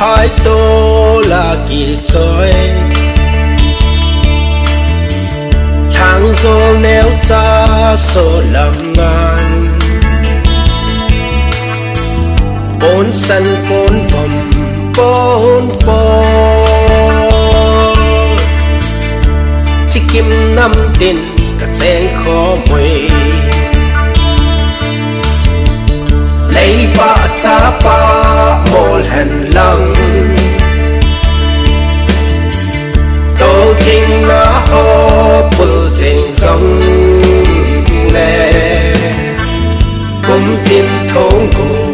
hai tô là kỳ trời tháng dô nếu cha số lâm ngàn. Bốn sân bốn vòng, bốn bốn chỉ kim năm tiền cả chén khó mùi lấy ba cha ba cũng tin thông cổ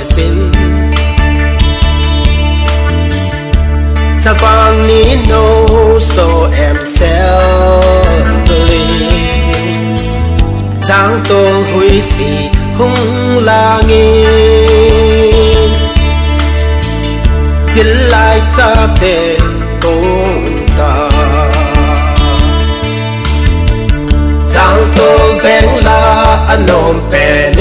rồi xin. Cha vang ni no so em selly giang tô hui si hung la nghi xin lại cha te công ta. Giang tô ven la anom pe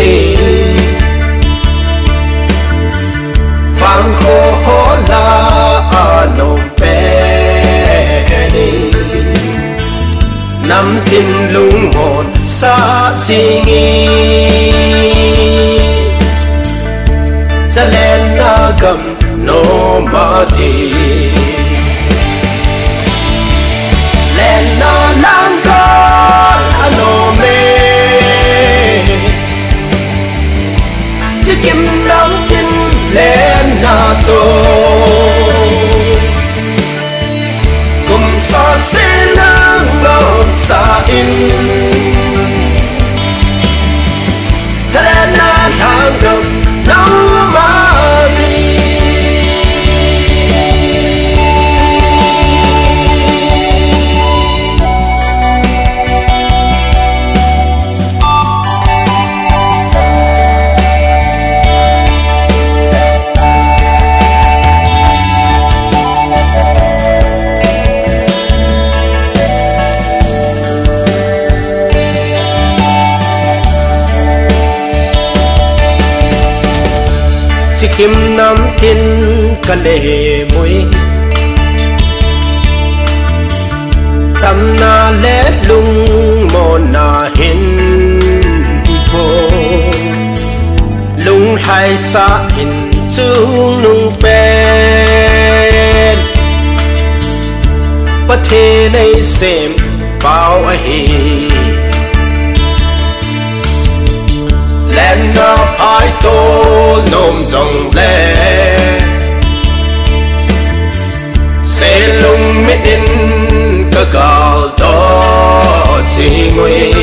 nắm tin lung hồn xa suy nghĩ sẽ lên na cầm no ma đi lên na nang con ano me chỉ kim nắm tin lên in kim Nam tin cả lệ mui chăm na lệ lung mo na hin vô. Lung hai sa hin chung lung pe bất thế này xem bao ấy ôm dòng lệ. Sẽ lung mít in cơ cò đó chỉ nguy.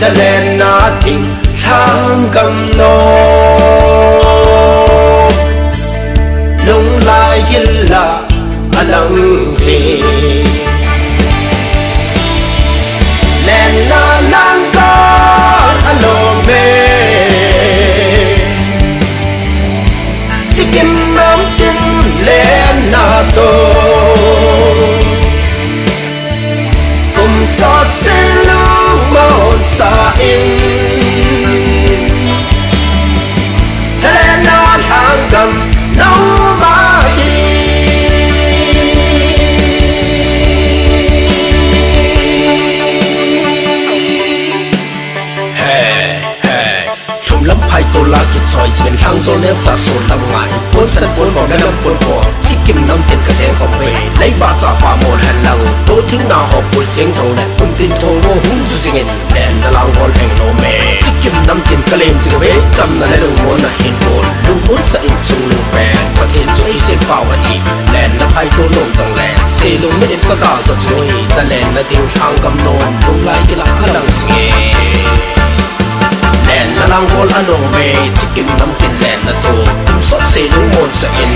Cho lên nó thình tháng cầm nô. Lung lại là à lăng gì? Lên số nếu trả số năm ngoái, bốn sân bốn vòng đã năm bốn mùa chỉ kim năm tiền cả sẽ không về, lấy ba trả bà một hàn lòng tố thứ nào họ buổi chiến thầu này cũng tin thô vô húng dù gì nghìn lên là lòng con hành lộ mẹ chỉ kim năm tiền cả lên chỉ có vế trăm là lấy đường muốn là hiền buồn. Đường muốn sợ in chung đường bè, và tiền cho ý sẽ bảo anh đi đèn là phải đô lộn rằng lẹ xì lùng mới đến có cả tổ chức ra đèn là tiếng hàng cầm nôn đúng lại cái lắm khả năng gì nghe lang bol ano be chikim nam tin len na to tum sot se lung mon sa in